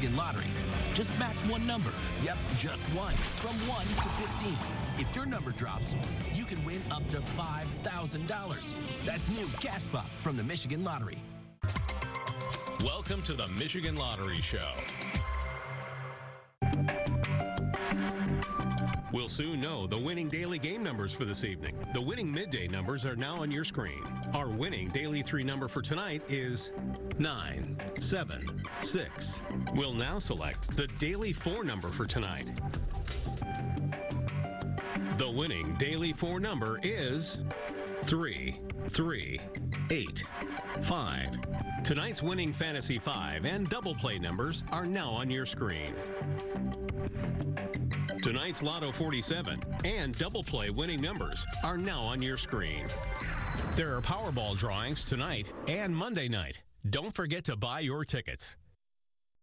Michigan Lottery. Just match one number. Yep, just one. From 1 to 15. If your number drops, you can win up to $5,000. That's new Cash Pop from the Michigan Lottery. Welcome to the Michigan Lottery Show. We'll soon know the winning daily game numbers for this evening. The winning midday numbers are now on your screen. Our winning daily three number for tonight is 9, 7, 6. We'll now select the daily four number for tonight. The winning daily four number is 3, 3, 8, 5. Tonight's winning Fantasy 5 and double play numbers are now on your screen. Tonight's Lotto 47 and double play winning numbers are now on your screen. There are Powerball drawings tonight and Monday night. Don't forget to buy your tickets.